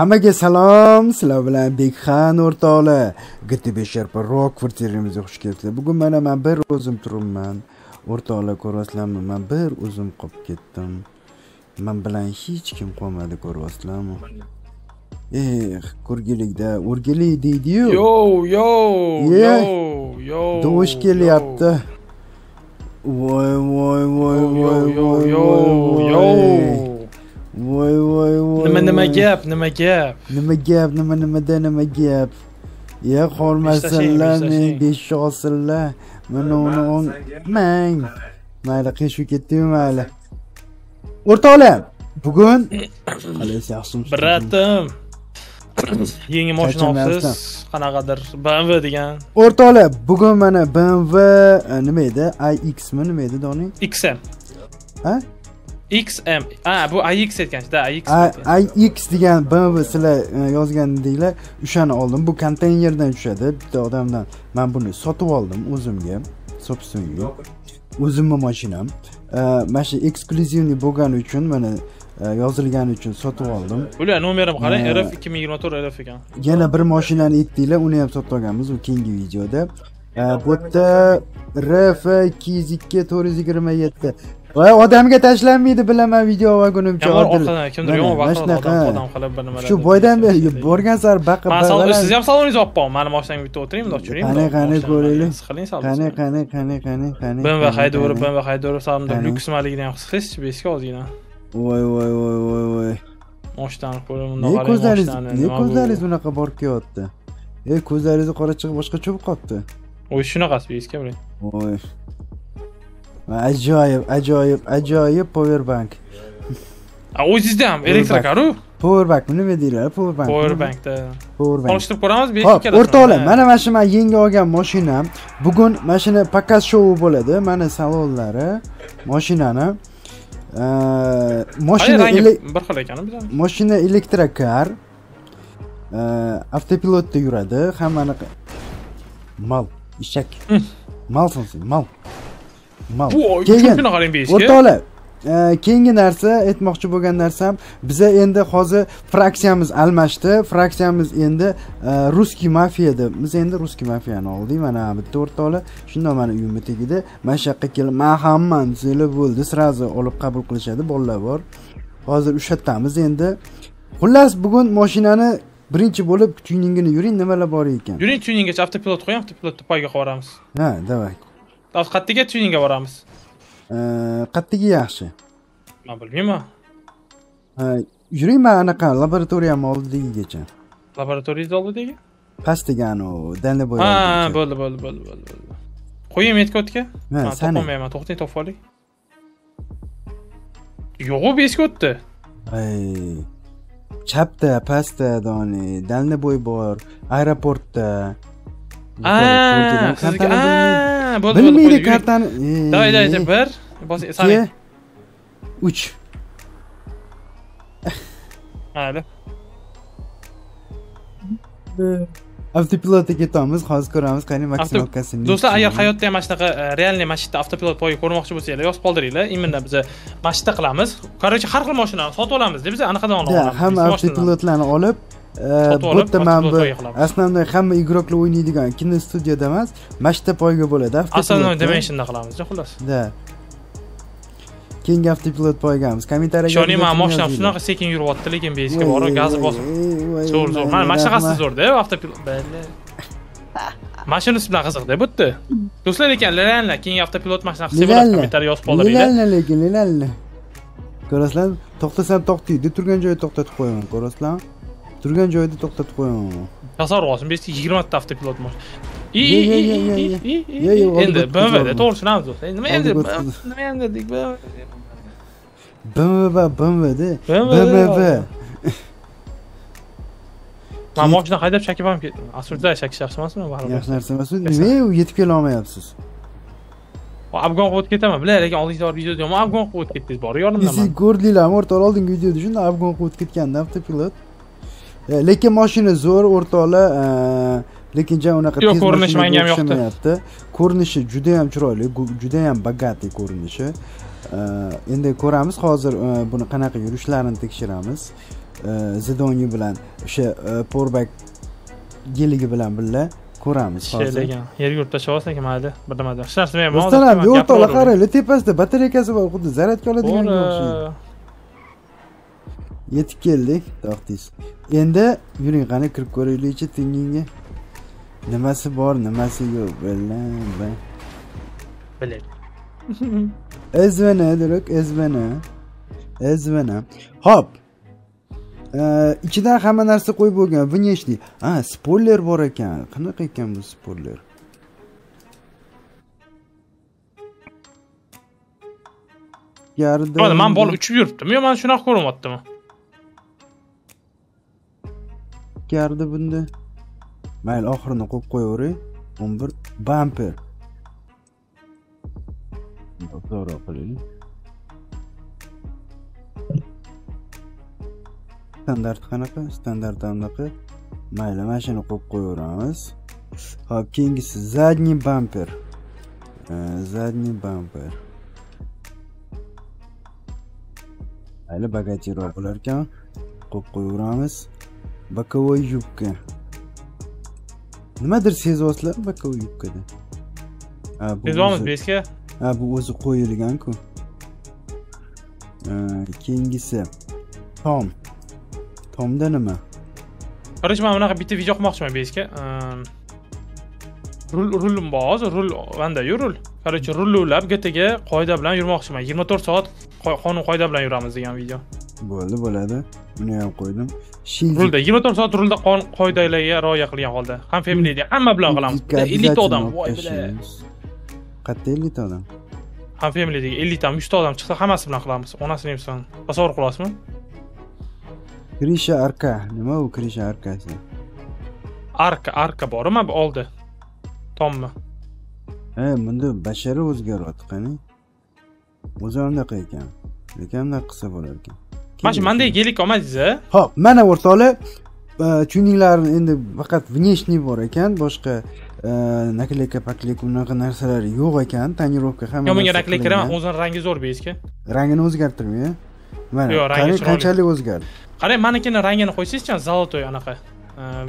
Hammaga salom, sizlar bilan Bekxan o'rtoqlar. GTB Sherpa Rock kvartiramizga xush kelibsizlar. Bugun mana men bir o'zim turibman. O'rtoqlar ko'ryapsizlarmi? Men bir o'zim qolib ketdim. Men bilan hech kim qolmadi ko'ryapsizlarmi? Eh, ko'rgilikda o'rgilik deydi-yu. Yo, yo, yo, yo. Do'sh kelyapti. Voy, voy, voy, voy, yo, voy, yo, voy, voy. Voy, voy, voy. Nima nima gap, nima gap? nima gap nima nimada nima gap. Ya qolmasinlar men besh olsinlar mana uni o'n mang mayli qiyshib ketdiyu mayli. O'rtoqlar bugun qalaysiz yaxshimisizlar Bratim. Yangi mashina olibsiz, qanaqadir BMW degan. o'rtoqlar bugun mana bmw e, nima edi? Ixmi nima edi doning XM. ha XM. Ha, bu iX aytgansiz-da, iX. I- ix degan bmw sizlar e, yozgan edinglar o'shani oldim bu konteynerdan tushadi bitta odamdan man buni sotib oldim o'zimga собственный o'zimni mashinam E, mana shu eksklyuzivniy bo'lgani uchun mana e, yozilgani uchun sotib oldim Bular nomerim qarang. RF 2024 RF ekan. yana bir mashinani aytdinglar uni ham sotib olganmiz u keyingi videoda. E, bu yerda rf ikki yuz ikki to'rt yuz yigirma yetti voy odamga tashlanmaydi bilaman video olgunimcha Yomon Odil. orqadan kimdir yomon shunaqa. odam odam qilib bir nimalar. shu boydan beri borgan sari baqib Men siz ham saloningizni olib qo'ying. Mani mashinamga bitta o'tiring, bundoq turing. Qani, qani, ko'raylik. Qani qani qani qani qani BMW qani, haydaveri, qani. BMW haydaveri salimda Qani. lyuksmaligini ham his besga ozgina. voy voy voy voy voy Moshinani ko'rib, ne bundoq qarang ko'zlaringiz ne ko'zlaringiz bunaqa borib kelyapti e ko'zlaringizni qora chiqib boshqacha bo'lib qolibdi O'zi shunaqasi besga biring. voy ajoyib ajoyib ajoyib powerbank A o'zingizda ham elektrokaru? powerbank nima deyiladi powerbank Powerbankda. powerbank Solishtirib ko'ramiz, Hop, o'rtoqlar, mana mana shu men yangi olgan mashinam. Bugun mana shuni pakaz shou bo'ladi. Mana salonlari, mashinani. Mashina bir xil ekan bizani. mashina elektrokar. Avtopilotda yuradi. Hammani mal, eshak. Malsan sen, mal. Keyin, besga. O'rtoqlar, e, keyingi narsa aytmoqchi bo'lgan narsam biza endi hozir fraksiyamiz almashdi. Fraksiyamiz endi e, ruskiy mafiyada. Biz endi ruskiy mafiyani oldik. Mana bitta o'rtoqlar. Shundoq mana uyimni tagida mana shu yoqqa kelib man hamman desanglar bo'ldi сразу olib qabul qilishadi bolalar bor. Hozir o'sha yerdamiz endi. Xullas bugun mashinani birinchi bo'lib tyuningini yuring nimalar bor ekan? Yuring tuninggacha avtopilot qo'ying, avtopilotni poyga qo'yamiz. ha давай Hozir qayerga tuningga boramiz? Qattigi yaxshi Men bilmayman. Ha, yuring man anaqa laboratoriyamni oldidagigacha Laboratoriyangiz oldidagi? pastdagi anavi dalniboy Ha, bo'ldi, bo'ldi, bo'ldi, bo'ldi, bo'ldi. Qo'ying metkotga. Ha, topolmayman, to'xtang, topib oling. Yo'q. Ay, chapda pastda doni dalniboy bor aeroportda Bo'ldi, bilmaydi kartani Davay, davay, bir. Bosing, saning. uch Mayli. avtopilotga ketamiz hozir ko'ramiz qani maksimalkasini Do'stlar, agar hayotda ham mana shunaqa e, realniy masjidda avtopilot poyi ko'rmoqchi bo'lsanglar, yozib qoldiringlar. Imminda biz masjidda qilamiz. Короче, har xil mashinani sotib olamiz biz anaqadan da olamiz. hamma avtopilotlarni olib bu yerda man bu основной hamma игрокlar o'ynaydigan kino studiyada emas mashta poyga bo'ladi Основной avtopilotda. dimensionda qilamiz, xullas. da keyingi avtopilot poygamiz kommentariyaga Ishoning, men yozinglar. mashinam shunaqa sekin yuryapti, lekin Voy, borib voy, bosib. Zo'r, zo'r. Mana mana shunaqasi zo'rda, avtopilot. Bali. Mashinasi bilan qiziqda, bu yerda. Do'stlar ekan, reально keyingi avtopilot mashina qilsa bo'ladi, Lilalla. kommentariy yozib qoldiringlar. Lilalla lekin lilalla. Ko'rasizlar, to'xtasam to'xtaydi, turgan joyda to'xtatib qo'yaman, ko'rasizlar? Turgan joyda to'xtatib qo'yaman. Tasavvur olsin, besda 20 ta avtopilot mashina. Endi o'tib BMWda ketvordim. to'g'ri tushunamiz do'stlar. Nima endi o'tib nima endi dedik BMW, BMWda. BMW. BMW. Men mashina haydab shakib ham ketdim. Aslida shakish yaxshi emasmi baribir? Yaxshi narsa emas. Nima u yetib kela olmayapsiz? Afg'on qilib o'tib ketaman. Bilar lekin oldingizda bor video deyman. Afg'on qilib o'tib ketdingiz bor yonimdaman. Siz ko'rdinglarmi o'rtoqlar oldingi videoda shunda afg'on qilib ketganda avtopilot. E, Lekin mashina zo'r o'rtoqlar, e, lekin ja unaqa Yo'q, tez ko'rinishi menga ham yoqdi. Ko'rinishi juda ham chiroyli, juda ham bogатый ko'rinishi. E, Endi ko'ramiz hozir buni qanaqa yurishlarini tekshiramiz. zidongi bilan o'sha porbak geligi bilan birga ko'ramiz hozir. Lekin yerga urib tashlab lekin mayli bir nima hech narsa demayman rustam o'rtoqlar qaranglar tepasida batareykasi bor xuddi zaryadka oladiganga o'xshaydi yetib keldik taqdis endi yuring qani kirib ko'raylikchi tinginga. Nimasi bor nimasi yo'q bilan biladi ezvana duruk ezvana ezvana hop ichidan hamma narsa qo'yib bo'lgan внешний a spoiler bor ekan. Qanaqa ekan bu spoiler? Garda man bola uchib yuribdimi yo mana shunaqa ko'rinyaptimi gardi bunda. Mayli oxirini qo'yib qo'yaveray. O'n bir bamper. Zo'roq qilaylik standart qanaqa? Standart anaqa? Mayli mana shuni qo'yib qo'yaveramiz. Hop keyingisi задний bamper. Задний bamper. Mayli bogatirroq bo'lar ekan qo'yib qo'yaveramiz. Боковой yubka nimadir sezyapsizlar bokovой yubkada sezyapmiz besga ha bu o'zi qo'yilganku keyingisi tom tomda nima короче man bunaqa bitta video qilmoqchiman besga rul rulim bor hozir rul mandayu rul короче rulni ulab gtga qoida bilan yurmoqchiman yigirma to'rt soat qonun qoida bilan yuramiz degan video bo'ldi bo'ladi buni ham qo'ydim rulda yigirma to'rt soat rulda qonun qoidalarga rioya qilgan holda ham familiyada hamma bilan qilamiz ellikta odam voy qayerda ellikta odam. Ham familiyadagi elliktami yuzta odam chiqsa hammasi bilan qilamiz. Onasini hamsin tasavvur qilasizmi? Krisha arka nima u krisha arkasi arka arka bormi oldi. Tommi? E bunda bashara o'zgaryapti qani? O'zi anaqa ekan lekin bunaqa qilsa bo'lar ekan mana shu mandek gelik olmadingiz a ho'p mana o'rtoqlar tuninglari endi faqat внешний bor ekan boshqa nakleyka pokleyka unaqa narsalar yo'q ekan tonirovka hamma yo'q bunga nakleyka emas o'zini rangi zo'r beska rangini o'zgartirmang mana yo'q rangi qanchalik o'zgardi? Qarang manikini rangini qo'ysangizchi zолотой anaqa.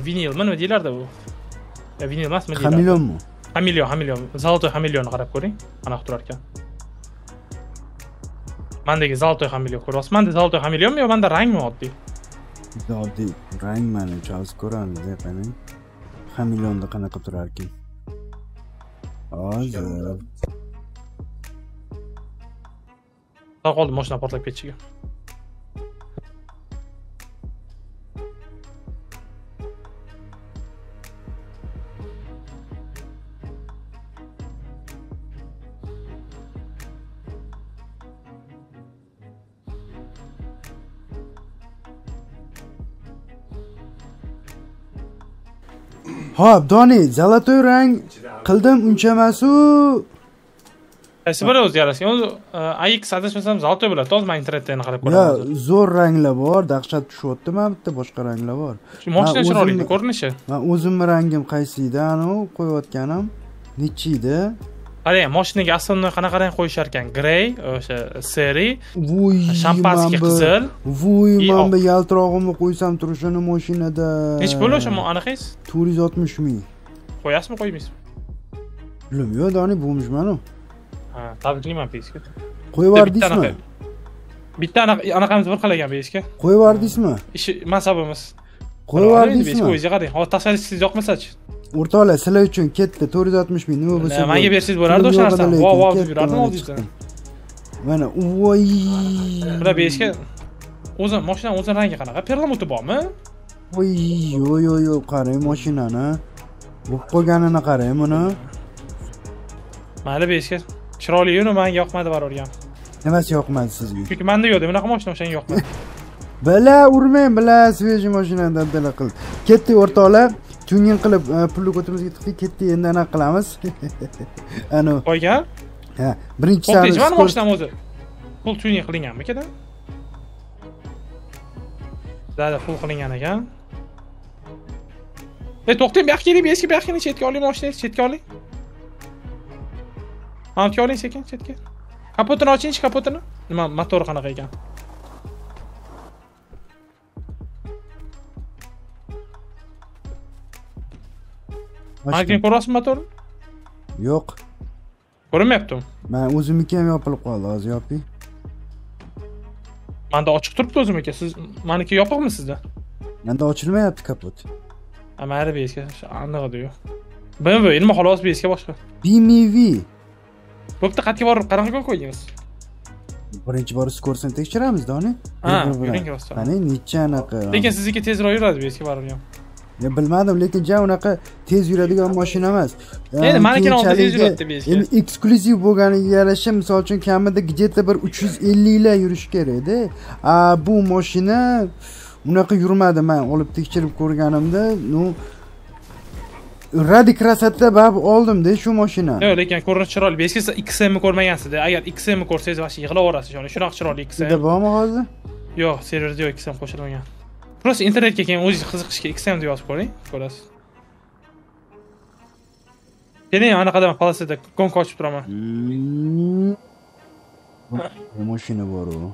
Vinilmi nima deyiladi bu? Vinil emasmi xamilonmi? xamilyon xamilyon золотой xamilyonni qarab ko'ring anaqa turar ekan mandagi zoltoy xamilyon ko'ryapsiz manda zoltoy xamilyonmi yo manda rangmi oddiy oddiy rang manimcha hozir ko'ramiz qarang xamilyonda qanaqa turar ekan hozir qoldi moshina portlab ketishiga ho'p doni zолотой rang qildim uncha emasu qaysi biri o'zgarasiz o'zi ax adashmasam zолотой bo'ladi. Hozir man internetda yana qarab ko'raman. Yo'q zo'r ranglar bor dahshat tushyapti mana bitta boshqa ranglar bor. Moshina chiroyli ko'rinishi. Man o'zimni rangim qaysi edi anavi qo'yayotganim nechi edi qarang moshinaga основной qanaqa rang qo'yishar ekan? Grey o'sha seri voy shampanskiy qizil. Voy man bu yaltirog'imni qo'ysam turishini mashinada nechi pul o'sha anaqangiz to'rt yuz oltmish ming. Qo'yasizmi qo'ymaysizmi bilim yo'q doni bo'lmishmanu ha tabriklayman pesga qo'yib yubordingizmi bitta anaqamiz bir xil ekan pesga qo'yib yubordingizmi ishi mansabimiz. Qo'yib yubordingizmi o'zingizga qarang hozir tashlanish siz yoqmasachi o'rtoqlar sizlar uchun ketdi to'rt yuz oltmish ming. Nima bo'lsa manga bersangiz bo'lardi o'sha narsani. vov vov deb yurardim oldingizdan. mana voy. Bular berishga o'zi mashinani o'zini rangi qanaqa? Perlamuti bormi? Voy yo'q yo'q yo'q qarang mashinani bo'lib qolganini qarang buni. Mayli berishga chiroyli uni manga yoqmadi baribir ham nimasi yoqmadi sizga? Chunki manda yo'qda bunaqa mashina o'shanga yoqmadi. Bila urmang bila свежий mashinani dabdala qil. Ketdik o'rtoqlar tuning qilib pulni ko'timizga tiqdik ketdik endi anaqa qilamiz. Anavi qo'ygan ha birinchi to'xtaychi mani mashinam o'zi? Full tuning qilinganmikada dada full qilingan ekan. E to'xtang bu yoqqa keling yoqqa bu yoqqa chetga oling mashinangizni chetga oling. Chetga oling sekin chetga. Kapotini ochingchi kapotini nima motori qanaqa ekan maniki ko'ryapsizmi motorni yo'q ko'rinmayaptimi man o'zimniki ham yopilib qoldi hozir yoping manda ochiq turibdi o'zimniki siz maniki yopiqmi sizda manda ochilmayapti kapot mayli besga aniq yo'q bmw nima xolos besga boshqa bmv bo'pti qayerga borib qanaqa gol qo'ydingiz birinchi bor skorsini tekshiramiz doni ha yuring rostdan qani necha anaqa lekin sizniki tezroq yuradi besga baribir ham bilmadim lekin ja unaqa tez yuradigan mashina emas. Endi manikini oldida tez besga. endi eksklyuziv bo'lganiga yarasha misol uchun kamida где то bir uch yuz elliklar yurishi kerakda a bu mashina unaqa yurmadi man olib tekshirib ko'rganimda ну radi krasotda baribir oldimda shu mashina yo'q lekin ko'rinishi chiroyli. Besga siz xmni ko'rmagansizda agar xmni ko'rsangiz вообще shuni shunaqa chiroyli xm bormi hozir? Yo'q serverda yo'q xm qo'shilmagan просто internetga keyin o'zingiz qiziqishga xm deb yozib ko'ring ko'rasiz keling anaqadan palasada gonka ochib turaman Hmm. bu mashina bor u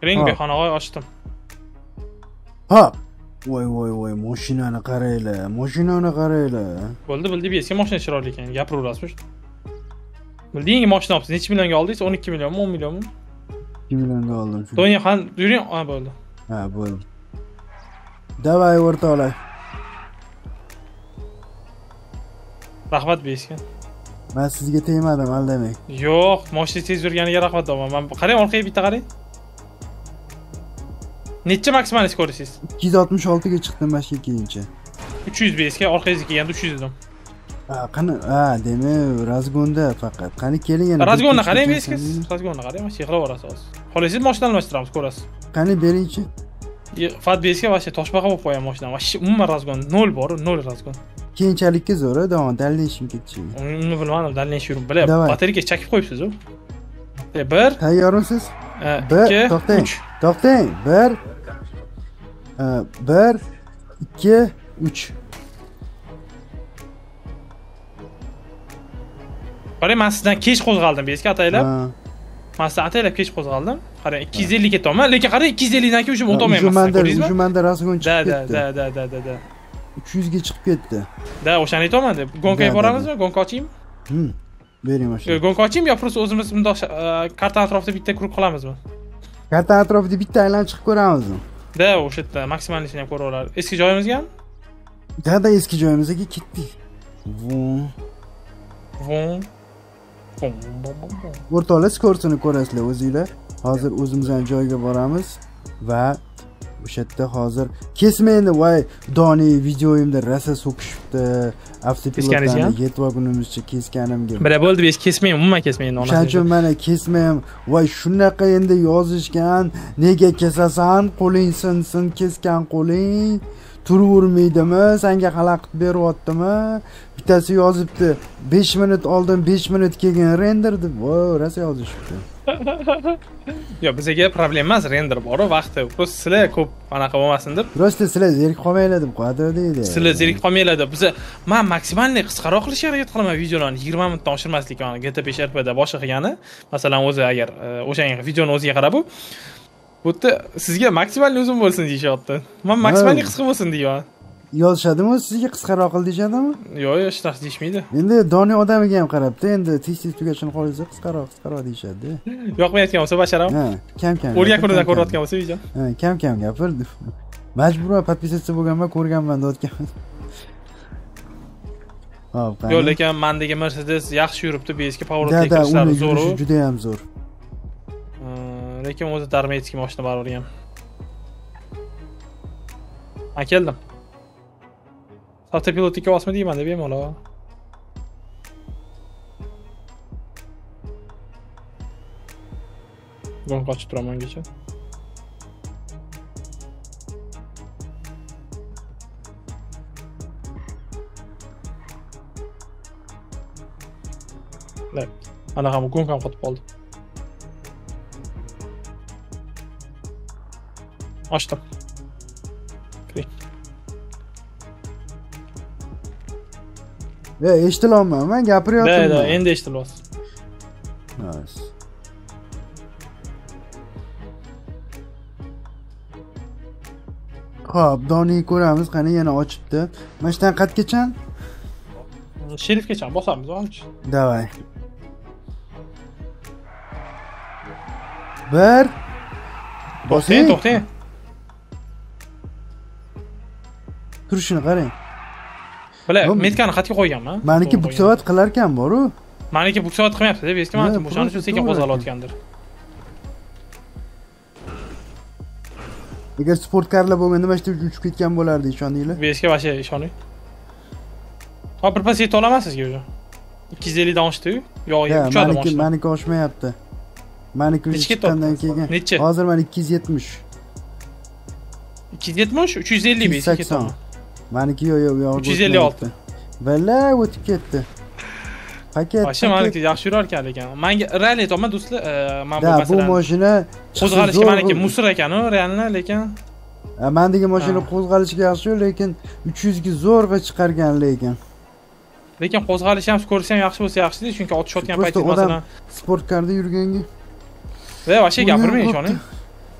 kiring Ha. bexonag'oy ochdim ha voy voy voy. Mashinani qaranglar. Mashinani qaranglar. Bo'ldi bildi besga mashina chiroyli ekan. Gapiraverasizmi shu bildingmi mashina olibsiz. Necha millionga oldingiz? o'n ikki millionmi o'n millionmi? 2 millionga oldim. Donya qan yuring ha bo'ldi. Ha bo'ldi. Давай o'rtoqlar rahmat besga man sizga tegmadim aldamang. Yo'q moshina tez yurganiga rahmat deyapman man qarang orqaga bitta qarang necha maksimal skorosingiz 266 ga chiqdim mana shu keyincha uch yuz besga orqangizga kelganda uch yuz edim ha qani ha demak razgonda faqat. Qani keling yana razgonni qarang kechgacha besga sanaylik. razgonni qarang mana shu yig'lab yuborasiz hozir xohlasangiz moshina almashtiramiz ko'rasiz. Qani beringchi fat besga вообще toshbaqa bo'lib qolgan moshina. Вообще umuman razgon nol bor nol razgon. Keyinchalikka zo'r davom dallashim ketishim uni bilmadim dальнейший yurib bilyapti Давай. batareyaga chakib qo'yibsiz-ku. E, bir. Tayyormisiz bir to'xtang uch to'xtang bir bir ikki uch qarang man sizdan kech qo'zg'aldim besga ataylab? Man sizdan ataylab kech qo'zg'aldim. Qarang ikki yuz ellik ketyapman lekin qarang ikki yuz ellikdan keyin уже unutolmayman sizdan Ujumanda ko'rdingizmi ujumanda razgon da chiqib ketdi. da da da da da. 300 ga chiqib ketdi. Da o'shani aytyapman deb gonkaga boramizmi gonka ochaymi Hmm. Bering mashina gonka ochaymi yo просто o'zimiz bundoq e, karta atrofida bitta kruг qilamizmi karta atrofida bitta aylanib chiqib ko'ramizmi? Da o'sha yerda maksimalnisini ham ko'rib oladi. Eski joyimizgami dada eski joyimizga ketdik o'rtoqlar skorsini ko'rasizlar o'zinglar. Hozir o'zimizdan joyga boramiz va o'sha yerda hozir kesmaydi. Voy doni videoyimda rosa so'kishibdi avtopilotlarni yetib olgunimizcha kesganimga Bira bo'ldi bez kesmayman umuman kesmayman o'shaning uchun mana kesmayman voy shunaqa endi yozishgan. Nega kesasan qo'ling sinsin kesgan qo'ling turavermaydimi sanga xalaqit beryaptimi bittasi yozibdi besh minut oldin besh minut keyin render deb voy rosa yozishibdi Yo, bizga problem emas, render bor, vaqti. Просто sizlar ko'p anaqa bo'lmasin deb. просто sizlar zerikib qolmanglar deb qo'yadi deydi Sizlar zerikib qolmanglar deb. Biza men maksimalniy qisqaroq qilishga harakat qilaman videolarni 20 minutdan oshirmaslik mana GT5 RPda boshqa qilgani. Masalan, o'zi agar e, o'sha videoni o'ziga qarab bu yerda sizga maksimalniy uzun bo'lsin deyishyapti. Men maksimalniy qisqa bo'lsin deyman. yozishadimi sizga qisqaroq qil deyishadimi Yo'q, yo'q, hech narsa deyishmaydi. endi doni odamiga ham qarabdi endi tez tez tugashini qolsa qisqaroq qisqaroq deyishadi Yoqmayotgan bo'lsa basharam. ha kam kam kam kam. ko'rayotgan bo'lsa video. Ha, kam kam gapir majburan подписаться bo'lganman ko'rganman deyotganman hop Yo'q, lekin mendagi Mercedes yaxshi yuribdi, tekirishlari uni zo'r. juda ham zo'r lekin o'zi darmetskiy mashina baribir ham ha keldim. Avtopilot bosma deyman deb bemalol gonka ochib turaman kecha. Anaqa gonkam qotib qoldi. Açtım. Kiring. e eshitilyapmanmi da gapiryaptimi da endi eshitilyapsiz Nice. Xo'p, doni ko'ramiz, qani yana ochibdi. Mana shu yerdan qayergacha? sherifgacha bosamiz olchi Davay. Bir. Bosing. to'xtang Turishini qarang. bilar Yo'q. metkani xatga qo'yganman Meniki To'g'ri buksavat qilarkan boru. maniki buksavat qilmayapti deb eski Ha, mankim o'shaning uchun sekin qo'zg'alayotgandir Agar sportkarlar mana shu yerga uchib ketgan bo'lardi, ishoninglar. besga вообще ishoning hop birpas yeta olaman sizga уже ikki yuz ellikdan oshdiyu yo Ya, uchadi meniki moshina meniki oshmayapti. Meniki Necha chiqqandan keyin. Necha? Hozir men 270. ikki yuz yetmish uch yuz ellik besga 280. ketaman Meniki yo yo yo. 356. Balla o'tib ketdi. Paket. вообще maniki yaxshi yurar ekan lekin manga real aytyapman do'stlar man bu Da, bu masalan mashina qo'zg'alishga maniki musor ekanu realni lekin Men degan mashina qo'zg'alishga yaxshi, lekin 300 ga zo'rg'a chiqargan lekin. lekin qo'zg'alishi ham skorosti ham yaxshi bo'lsa yaxshida chunki otishayotgan odam masalan sportkarda yurganga va вообще gapirmang yer ishoning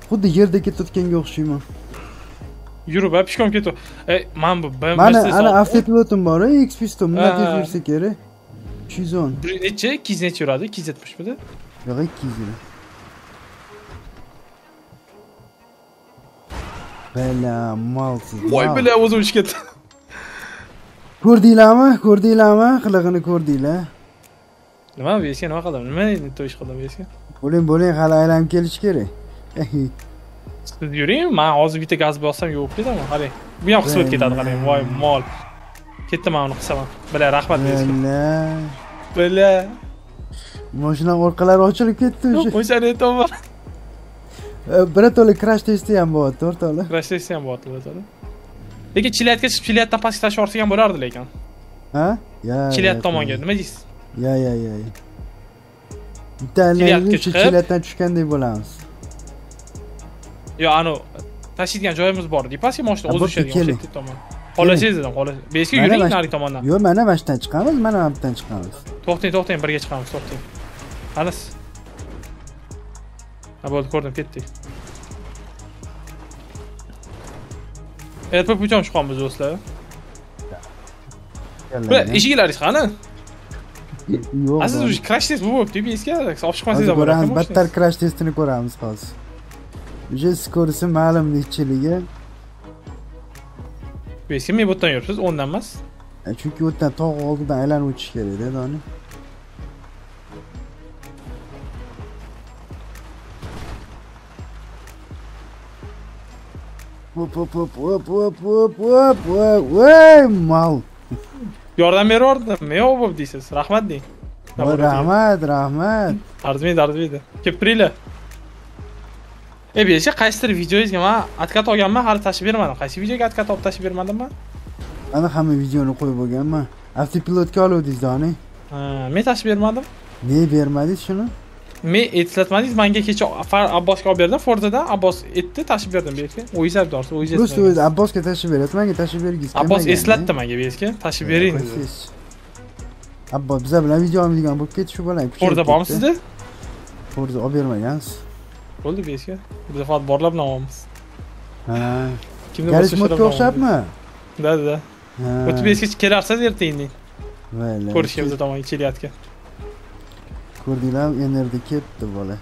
xuddi yerda ketayotganga o'xshayman. Yurib a pishkom ketib e man bu Mana ana avtopilotim bor, X-Pisto, bundan Ha. tez yursa kerak. 310. bir necha ikki yuz necha yuradi ikki yuz yetmishmidi Yo'q, 200 yur. Bala, malsiz. voy bila o'zim uchib ketdi Ko'rdinglarmi? Ko'rdinglarmi? Qilig'ini ko'rdinglar. nima bu eski nima qildim nima to'y ish qildim bu eski Bo'ling, bo'ling, hali aylanib kelish kerak. Siz yuring man hozir bitta gaz bossam yuvib ketaman qarang bu ham qisib ketadi qarang voy mol ketdi man uni qilsaman bila rahmat bila Mashina orqalari ochilib ketdi o'sha. o'shani aytyapman Birato'la crash testi ham bo'lyapti, o'rtoqlar. krashtesi ham bo'lyapti lekin chilyatga chiqib chilyatdan pastga tashlab yuborsak ham bo'lardi lekin Ha? Ya. chilyat ya, tomonga nima deysiz Ya, ya, ya. Bitta chilyatdan tushgandek bo'lamiz. Yo anavi tashiydigan joyimiz bor. Deb pastga moshina o'zi tushadigan o'sha tomon. Xohlasangiz dedim xohlas besga Mana yuring narigi tomondan. Yo'q, mana mana shundan chiqamiz, mana mana bundan chiqamiz. to'xtang to'xtang birga chiqamiz to'xtang anas ha bo'ldi ko'rdim ketdik. Erpa puchon chiqamiz do'stlar? Bular eshiklaringiz qani? Yo'q. siz уже crash test bu bo'libdi eski olib chiqmasangiz ham ko'ramiz, battar crash testini ko'ramiz hozir. Уже скорости ma'lum nechiligi. bu eski men bu yerdan yuribsiz o'ndan emas E, Chunki u yerdan tog' oldidan aylanib o'tish kerak-da, doni. Hop hop hop hop hop hop hop hop voy mal. yordam beraverdim yo'q bo'lib deysiz rahmat deng rahmat, rahmat. arzimaydi arzimaydi kelib turinglar e bu eski qaysidir videongizga man откат olganman hali tashib bermadim qaysi videoga откат olib tashib bermadim man Ana hamma videoni qo'yib bo'lganman. Avtopilotga oluvdingiz doni. Men tashib bermadim Ne bermadingiz shuni? men eslatmadingiz manga kecha abbosga olib berdim fordadan abbos aytdi tashib berdim bu yerga o'zingiz aybdorsiz o'zingiz Просто eslatmadingiz. o'zi Abbosga tashib beryapti, menga tashib bergingiz abbos eslatdi menga bu yerga tashib bering dedi. Abbos bizlar bilan video olmaydigan bo'lib ketishi bilan kuchayib forda bormi ketdi. sizda Forda olib bermagansiz. Bo'ldi yerga biz faqat borlar bilan olamiz Ha. bo'lsa modga o'xshabmi? da da Ha. o'tib yerga kelarsiz erta indin Mayli. ko'rishga biza tomonga kelyapti Ko'rdinglar, enerdi ketdi bola.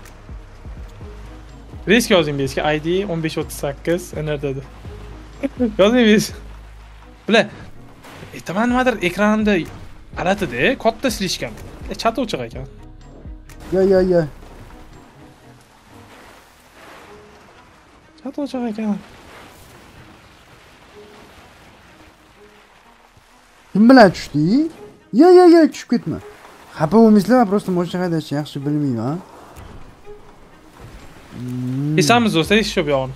Risk yozing bezga ID 1538 nr dedi. yozing bez. Bular aytaman nimadir ekranimda qaratdi katta slishkam. E, chat o'chiq ekan. Yo yo yo. Chat o'chiq ekan. Kim bilan tushding? Yo yo yo tushib ketma. Xafa bo'lmaysizlar, men просто mashina haydashni yaxshi bilmayman. Kesamiz do'stlar bu yog'ini.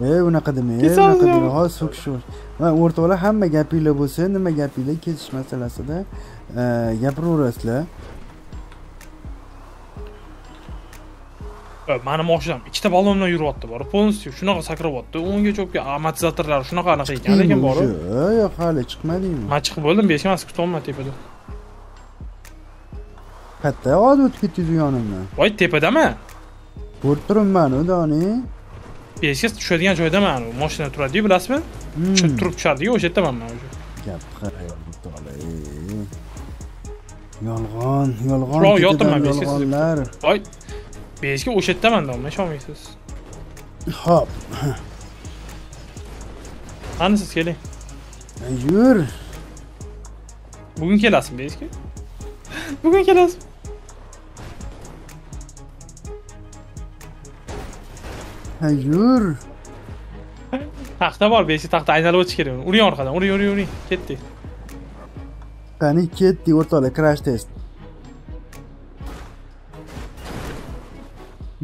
E, unaqa demang. e, Kesamiz Unaqa demang. Hozir so'kish. Va o'rtoqlar hamma gapinglar bo'lsa, nima gapinglar kesish masalasida gapiraverasizlar. Mani mashinam ikkita ballon bilan yuryapti bor полностью shunaqa sakrayapti o'ngga cho'pga amortizatorlari shunaqa anaqa ekan lekin bor yo'q hali chiqmadingmi man chiqib bo'ldim beshga man kutyapman tepada qayerda hozir o'tib ketdingiz yonimdan voy tepadaman ko'rib turibmanu doni beshga tushadigan joydaman u mashina turadiyu bilasizmi turib tushadiyu o'sha yerdaman man уже gap qarayapti tola yolg'on yolg'on yotibman, yolg'onlar voy beshga o'sha yerdaman domla ishonmaysiz. Ho'p qani siz keling yur. Bugun kelasizmi beshga bugun kelasiz yur. Taxta bor beshga taxta aylanib o'tish kerak uring orqadan uring uring uring ketdik. Qani ketdi o'rtoqlar crash test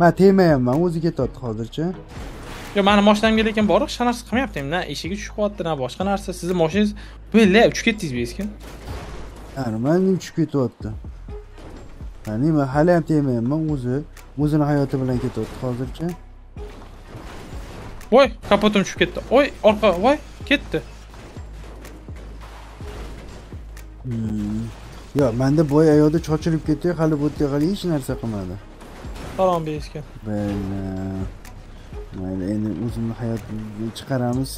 man tegmayapman o'zi ketyapti hozircha. Yo mani mashinamga lekin bor hech narsa qilmayapti na eshigi tushib qolyapti na boshqa narsa? Sizni mashinangiz bular uchib ketdingiz beshga ani mani uchib ketyapti. Qani man hali ham tegmayapman o'zi o'zini hayoti bilan ketyapti hozircha. Voy kapotim tushib ketdi. Voy orqa voy ketdi. Hmm. yo'q manda boy ayoqda chochilib ketdi hali bu yerda hali hech narsa qilmadi salom beshga mayli mayli endi o'zimni hayotimni chiqaramiz.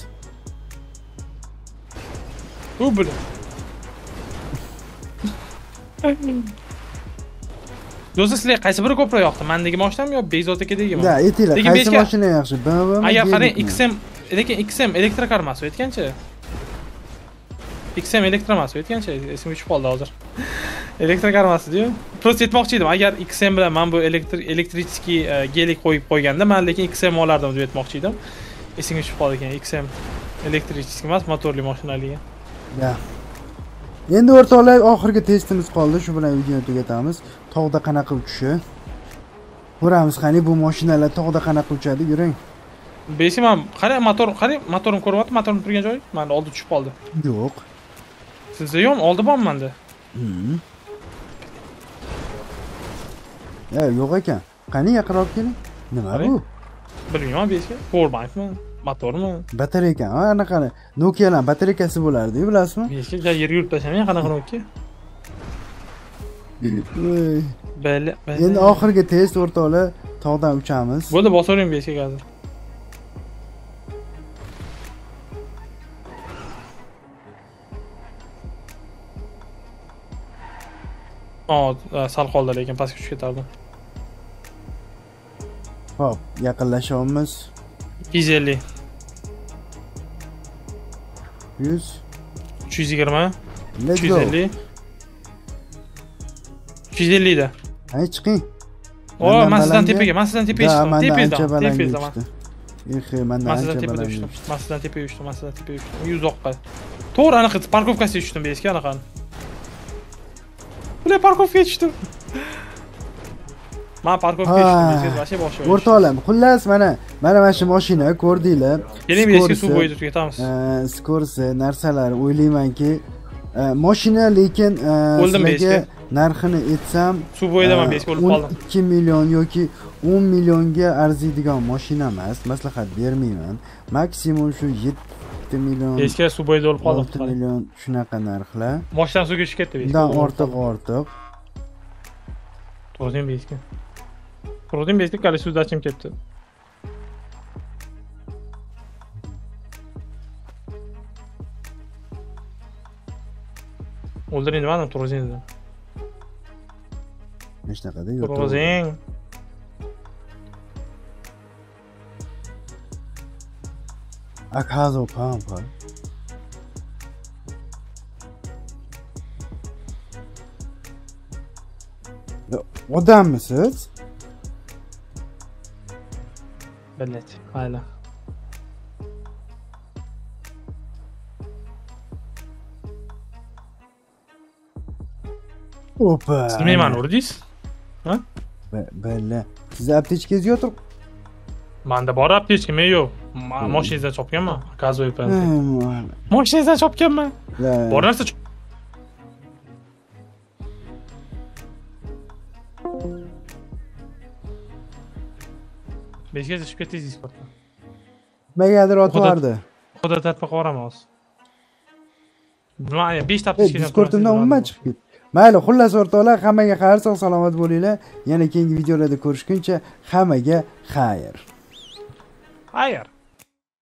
U bilan. Do'stlar sizlarga qaysi biri ko'proq yoqdi? Mandagi mashinami yo bekzod akadagimi da aytinglar qaysi mashina yaxshi? Bmw agar qarang xm lekin xm elektrokar emas aytgancha xm elektr emas u aytgancha esimga tushib qoldi hozir. Elektrokar emas просто aytmoqchi edim agar xm bilan man bu elektr elektrichеский gelik qo'yib qo'yganda man lekin xm olardim deb aytmoqchi edim esimga tushib qoldi ekan xm elektrichеский emas motorli mashinaligi Ya. Endi o'rtoqlar oxirgi testimiz qoldi. Shu bilan videoni tugatamiz. Tog'da qanaqa uchishi. Ko'ramiz qani bu mashinalar tog'da qanaqa uchadi. Yuring. ham qarang motor qarang motorim ko'ryapti motorim turgan joy mani oldi tushib qoldi Yo'q. sizda yo'qmi oldi bormi manda yo'q ekan. Qani yaqinroq keling. Nima bu? bilmayman beshga powerbankmi motormi Batareyka. Ha, anaqani Nokialar batareykasi bo'lardi, bilasizmi? beshga ja yer yurib tashlamang qanaqa nokia Endi oxirgi test o'rtoqlar tog'dan uchamiz. Bo'ldi bosavering beshga hozir. O, sal qoldi lekin pastga tushib ketardim. Hop, yaqinlashyapmiz. 250, 100. 320, Let's go. 350. 350 da. Hay chiqing. O, man sizdan tepaga, man sizdan tepaga chiqdim. Tepangizdan, tepangizdan. man- mandan Man ancha tepada tushdi. Man sizdan tepaga tushdim, man sizdan tepaga tushdim. 100 uzoqqa. To'g'ri anaqa parkovkasiga tushdim beshga anaqani. Bular parkovkaga tushdim. Man parkovkaga tushdim, Ha. beshga вообще boshqa. O'rtoqlar, xullas mana mana mana shu mashina ko'rdinglar. Keling Skorsi, suv bo'yida tugatamiz. skorsi narsalar o'ylaymanki mashina lekin sizlarga narxini aytsam Suv bo'yida man e, beshga o'lib qoldim. 12 million yoki 10 millionga arziydigan mashina emas maslahat bermayman maksimum shu 7 million Beshga suv bo'yida o'lib 6 qoldim. million shunaqa narxlar Moshdan suvga tushib ketdi undan ortiq ortiq. To'g'ri beshga. To'g'ri beshga kali suvda achim ketdi. O'ldiring nimadan to'g'ri hech naqada yo'q To'g'rizing. akazo pampa oddammisiz Billet. Mayli. opa Siz nima mani urdingiz? Ba- balla sizni aptechkangiz yo'q Manda bor aptechka, men yo'q. Ma- Moshinangizdan chopganman. Gazoy pan. turib Moshinangizdan chopganman. Bor narsa beshgacha chiqib ketdingiz discorddan nimagadir otib yubordi xudo tarafga qoraman hozir nima besh E, taptishga discordimdan umuman chiqib ketdi mayli xullas o'rtoqlar hammaga xayr sog' salomat bo'linglar yana keyingi videolarda ko'rishguncha hammaga xayr xayr